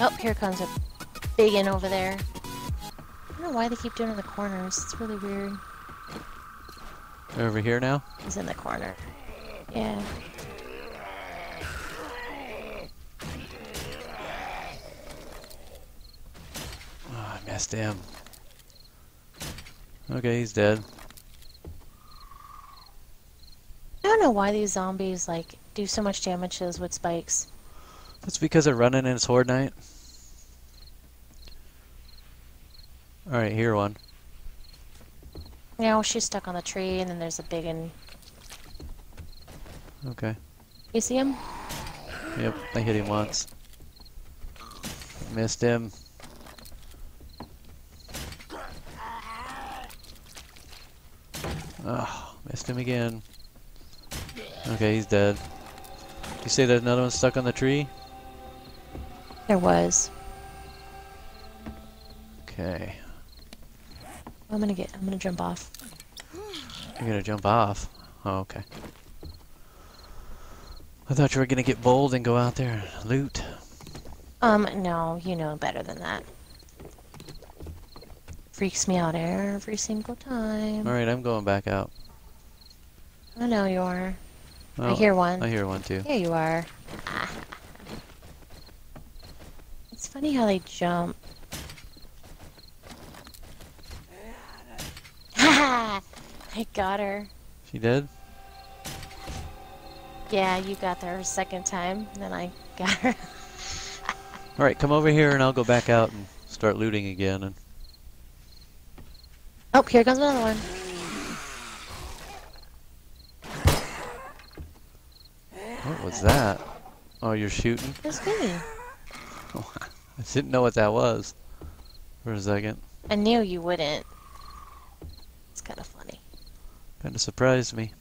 Oh, here comes a big one over there. I don't know why they keep doing it in the corners. It's really weird. They're over here now? He's in the corner. Yeah. Oh, I messed him. Okay, he's dead. I don't know why these zombies like do so much damage to those wood spikes. That's because they're running in its horde night. Alright, here one. Now she's stuck on the tree, and then there's a big one. Okay. You see him? Yep, I hit him once. Missed him. Oh, missed him again. Okay, he's dead. You say there's another one stuck on the tree? There was. Okay. I'm gonna get. I'm gonna jump off. You're gonna jump off. Oh, okay. I thought you were gonna get bold and go out there and loot. Um, no, you know better than that. Freaks me out every single time. Alright, I'm going back out. I know you are. I Oh, hear one. I hear one too. Here you are. Ah. It's funny how they jump. Ha! I got her. She did? Yeah, you got her a second time, then I got her. Alright, come over here and I'll go back out and start looting again. And Oh, here comes another one. What was that? Oh, you're shooting? It's me. I didn't know what that was for a second. I knew you wouldn't. It's kind of funny. Kind of surprised me.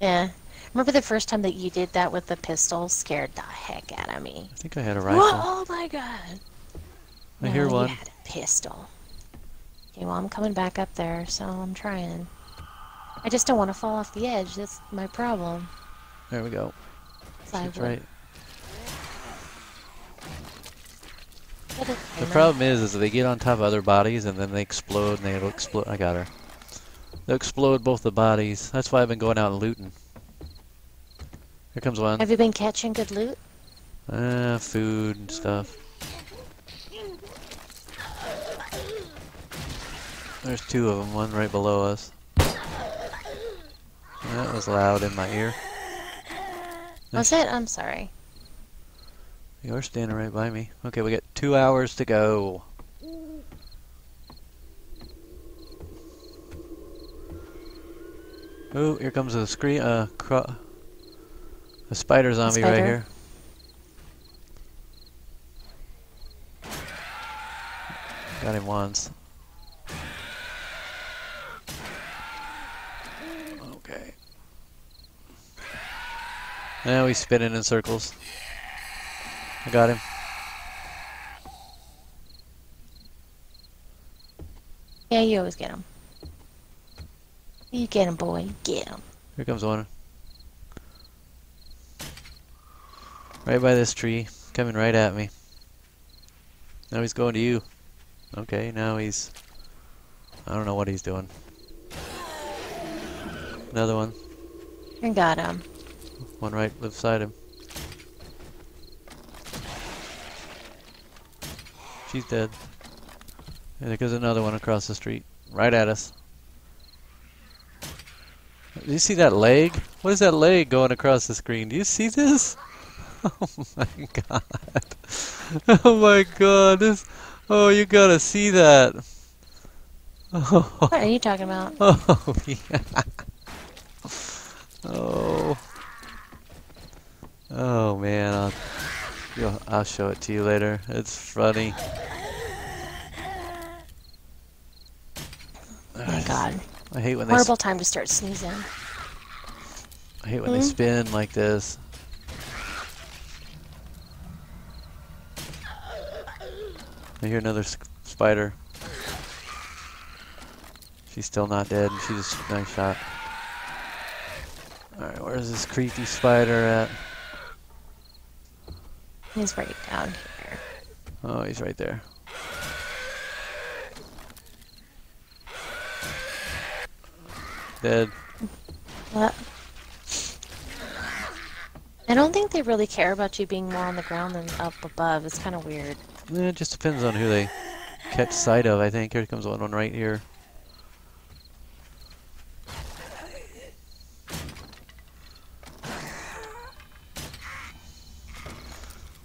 Yeah. Remember the first time that you did that with the pistol? Scared the heck out of me. I think I had a Whoa, rifle. oh my god. I hear No, one. You had a pistol. Okay, well, I'm coming back up there, so I'm trying. I just don't want to fall off the edge. That's my problem. There we go. That's right. put it The problem is, is they get on top of other bodies and then they explode and they'll explode. I got her. They'll explode both the bodies. That's why I've been going out and looting. Here comes one. Have you been catching good loot? Uh, food and stuff. There's two of them, one right below us. That was loud in my ear. Was it? I'm sorry. You're standing right by me. Okay, we got two hours to go. Oh, here comes a screen. Uh, cro- a spider zombie right spider? here. Got him once. Okay. Now he's spinning in circles. I got him. Yeah, you always get him. You get him, boy. Get him. Here comes one. Right by this tree, coming right at me. Now he's going to you. Okay, now he's... I don't know what he's doing. Another one. You got him. One right beside him. She's dead. And there goes another one across the street. Right at us. Do you see that leg? What is that leg going across the screen? Do you see this? Oh my god. Oh my god. This Oh, you gotta see that. Oh, What are you talking about? oh yeah. Oh. Oh man, I'll you'll, I'll show it to you later. It's funny. Oh my god. I hate when they Horrible time to start sneezing. I hate when they Hmm? spin like this. I hear another s- spider. She's still not dead. She just nice shot. All right, where's this creepy spider at? He's right down here. Oh, he's right there. Dead. What? I don't think they really care about you being more on the ground than up above. It's kind of weird. Eh, it just depends on who they catch sight of, I think. Here comes one, one right here.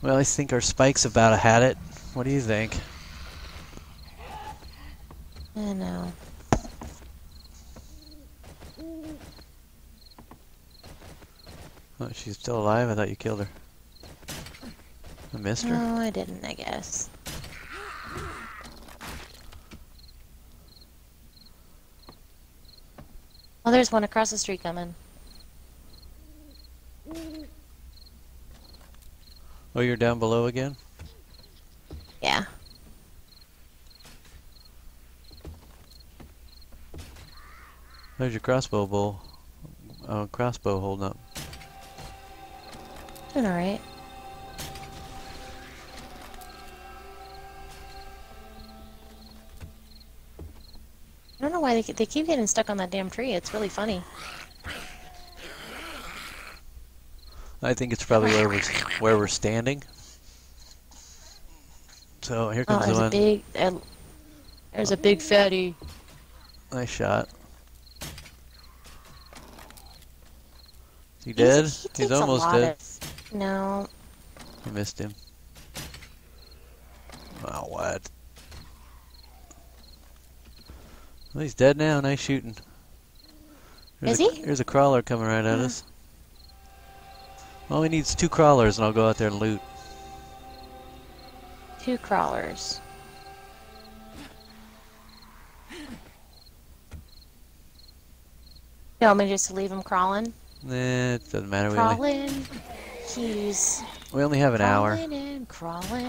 Well, I think our spikes about a had it. What do you think? I know. Oh, she's still alive? I thought you killed her. I missed her. No, I didn't, I guess. Oh, there's one across the street coming. Oh, you're down below again? Yeah. There's your crossbow bowl. Oh, crossbow holding up. Doing alright. I don't know why they, they keep getting stuck on that damn tree. It's really funny. I think it's probably where we're where we're standing. So here Oh, comes the there's a one. big... Uh, there's a big fatty. Nice shot. Is he He's- dead? he He's almost dead. of- No. I missed him. Oh, what? Well, he's dead now. Nice shooting. There's Is a, he? There's a crawler coming right at Yeah. us. All he needs two crawlers, and I'll go out there and loot. Two crawlers. You want me just to leave him crawling? Nah, it doesn't matter. We only, He's we only have an hour. crawling and crawling.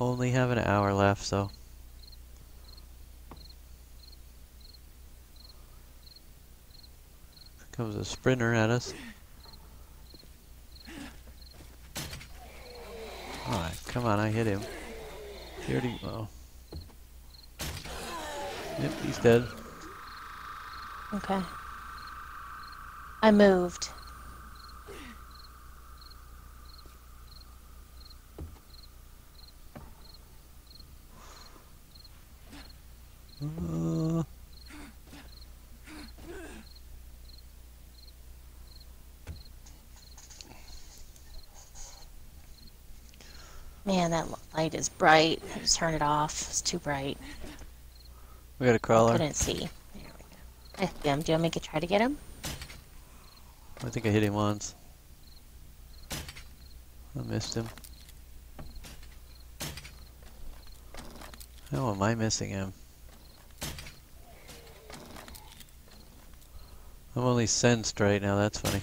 Only have an hour left, so. Comes a sprinter at us. Alright, come on, I hit him. He already, oh. Yep, he's dead. Okay. I moved. Uh, that light is bright. I just turn it off. It's too bright. we got a crawler. I couldn't see. There we go. I hit him. Do you want me to try to get him? I think I hit him once. I missed him. How am I missing him? I'm only sensed right now, that's funny.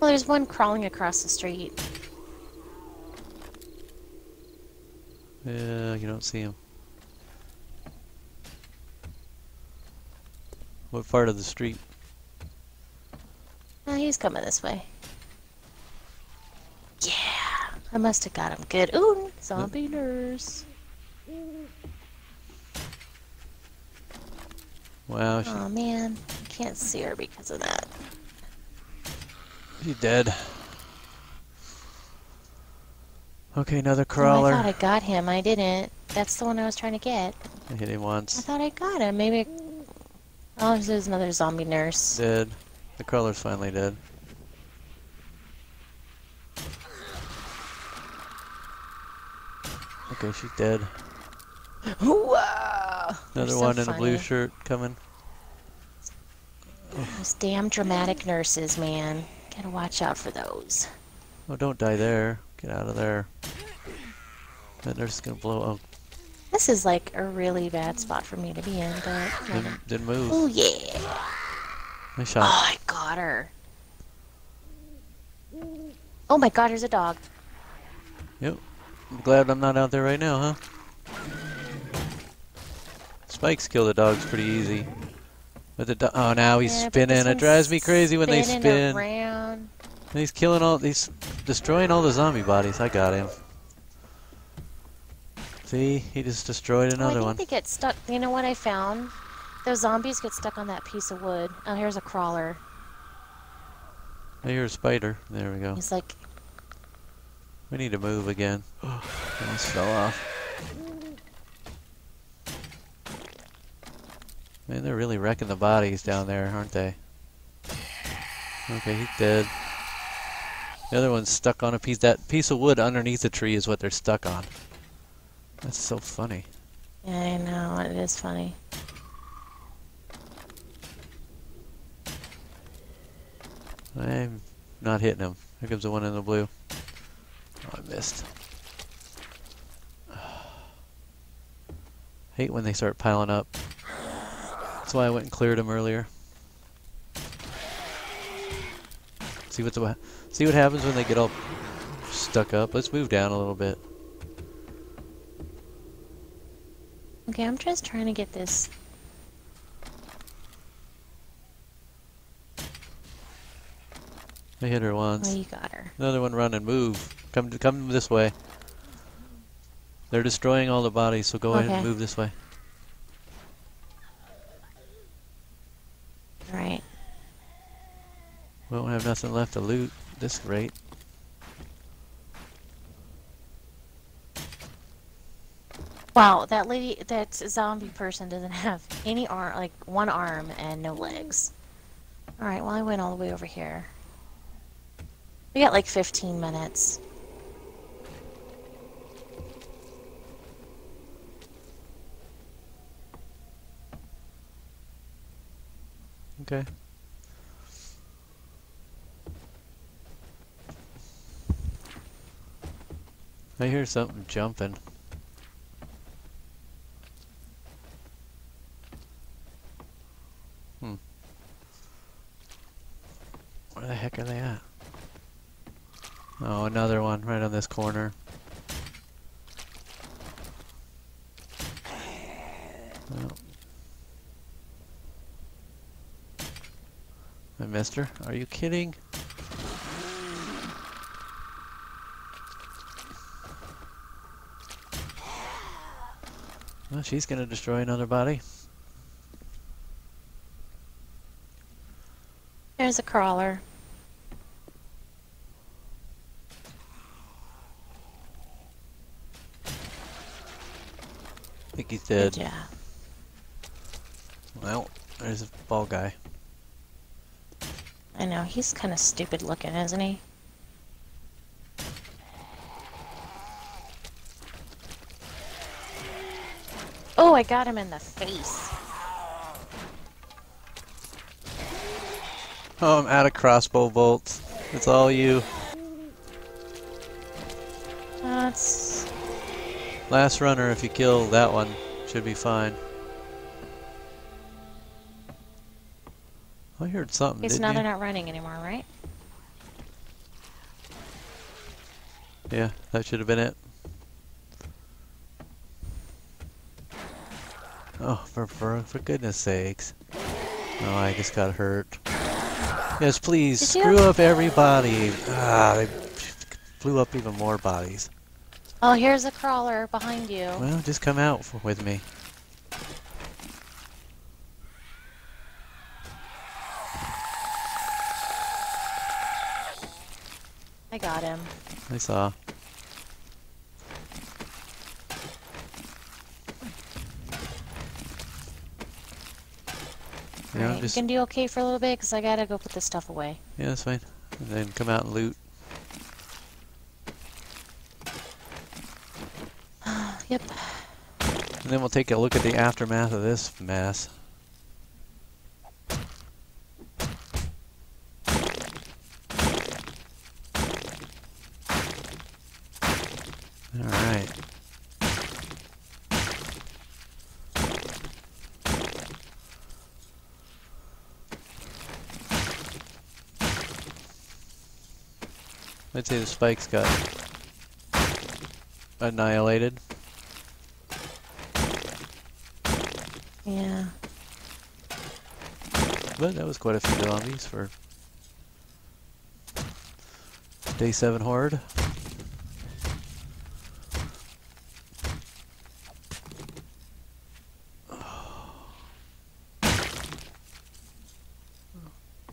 Well, there's one crawling across the street. Yeah, you don't see him. What part of the street? Oh, he's coming this way. Yeah, I must have got him good. Ooh, zombie nurse. Wow, she, Oh man, can't see her because of that. she's dead. Okay, another Oh, I thought I got him. I didn't. That's the one I was trying to get. I hit him once. I thought I got him. Maybe. Oh, there's another zombie nurse. Dead. The crawler's finally dead. Okay, she's dead. Another so one in a blue shirt coming. Those damn dramatic nurses, man. Gotta watch out for those. Oh, don't die there. Get out of there. That nurse is gonna blow up. This is like a really bad spot for me to be in, but. Didn't, didn't move. Oh yeah. I Oh. I got her. Oh my god, there's a dog. Yep. I'm glad I'm not out there right now, huh? Spikes kill the dogs pretty easy. With the do- oh, now he's Yeah, spinning. It drives me crazy when they spin. around. He's killing all. He's destroying all the zombie bodies. I got him. See, he just destroyed Oh, I another think one. they get stuck. You know what I found? Those zombies get stuck on that piece of wood. Oh, here's a crawler. I hear a spider. There we go. He's like, We need to move again. Almost fell off. Man, they're really wrecking the bodies down there, aren't they? Okay, he's dead. The other one's stuck on a piece. That piece of wood underneath the tree is what they're stuck on. That's so funny. yeah, I know, it is funny. I'm not hitting him. Here comes the one in the blue. Oh, I missed. Hate when they start piling up. That's why I went and cleared them earlier. See what the see what happens when they get all stuck up. Let's move down a little bit. Okay, I'm just trying to get this. I hit her Oh, once. you got her. Another one run and move. Come come this way. They're destroying all the bodies, so go ahead and move this way. Right. We won't have nothing left to loot this rate. Wow, that lady, that zombie person doesn't have any arm, like one arm and no legs. Alright, well, I went all the way over here. We got like 15 minutes. Okay. I hear something jumping. Hmm. Where the heck are they at? Oh, another one right on this corner. Her. Are you kidding? She's gonna destroy another body. There's a crawler. I think he's dead. job. Well, there's a ball guy. I know, he's kind of stupid looking, isn't he? I got him in the face. Oh, I'm out of crossbow bolts. It's all you. That's... Last runner, if you kill that one, should be fine. I heard something, It's now you? they're not running anymore, right? Yeah, that should have been it. Oh, for, for, for goodness sakes. Oh, I just got hurt. Yes, please, Did you? screw up everybody. Ah, they blew up even more bodies. Oh, here's a crawler behind you. Well, just come out f with me. I got him. I saw. Yeah, Alright, just you can do okay for a little bit, because I gotta go put this stuff away. yeah, that's fine. And then come out and loot. Yep. And then we'll take a look at the aftermath of this mess. Alright. I'd say the spikes got annihilated. Yeah. But that was quite a few zombies for day seven horde.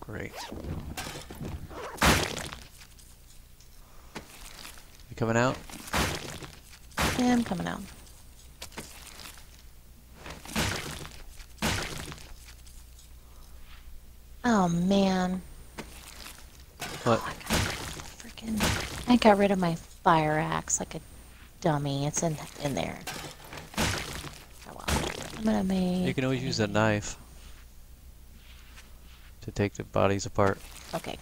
Great. You coming out? Yeah, I'm coming out. Oh man. What? Oh, I freaking. I got rid of my fire axe like a dummy. It's in in there. Oh well. I'm gonna make. You can always use a knife to take the bodies apart. Okay.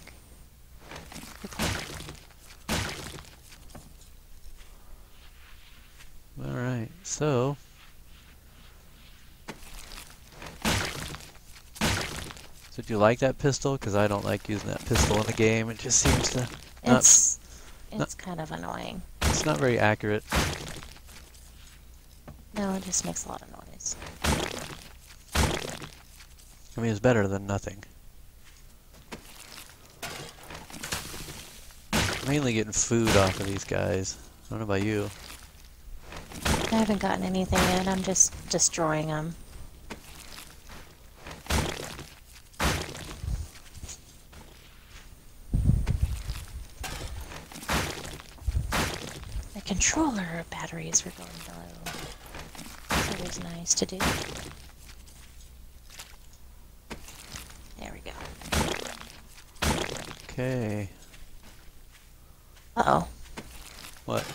Alright, so... So do you like that pistol? Because I don't like using that pistol in the game. It just seems to... Not, It's not- it's kind of annoying. it's not very accurate. No, it just makes a lot of noise. I mean, it's better than nothing. Mainly getting food off of these guys. I don't know about you. I haven't gotten anything in. I'm just destroying them. The controller batteries were going low. That was nice to do. There we go. Okay. Uh-oh. What?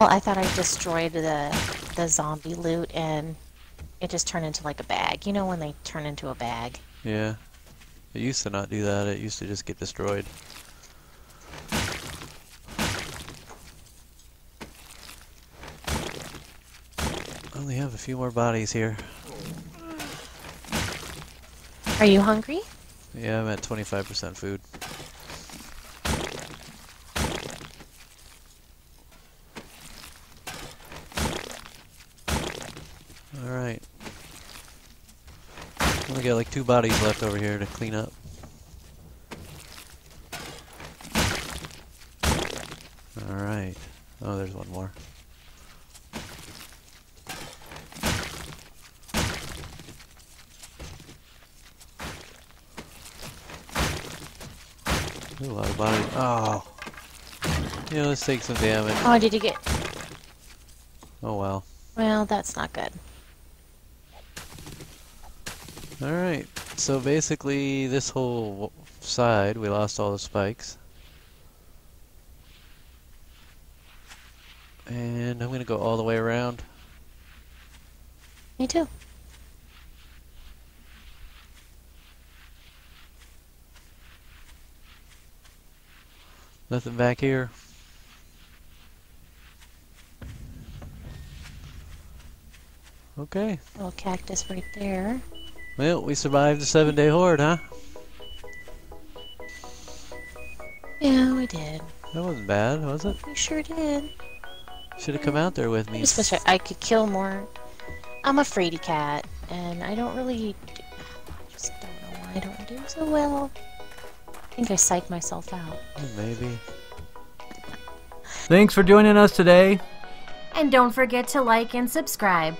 Well, I thought I destroyed the the zombie loot and it just turned into like a bag. You know when they turn into a bag? Yeah. It used to not do that. It used to just get destroyed. I Only have a few more bodies here. Are you hungry? Yeah, I'm at 25% food. Alright. Only got like two bodies left over here to clean up. Alright. Oh, there's one more. Ooh, a lot of bodies. Oh. Yeah, let's take some damage. Oh, did you get? Oh well. Well, that's not good. Alright, so basically this whole side, we lost all the spikes. And I'm gonna go all the way around. Me too. Nothing back here. Okay. Little cactus right there. Well, we survived the seven day horde, huh? Yeah, we did. That wasn't bad, was it? We sure did. Should have come out there with me. just wish I, I could kill more. I'm a fraidy cat, and I don't really. Do, I just don't know why I don't do so well. I think I psyched myself out. Maybe. Thanks for joining us today. And don't forget to like and subscribe.